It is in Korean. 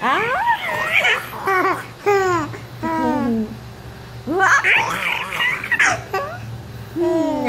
아! 우와! 음.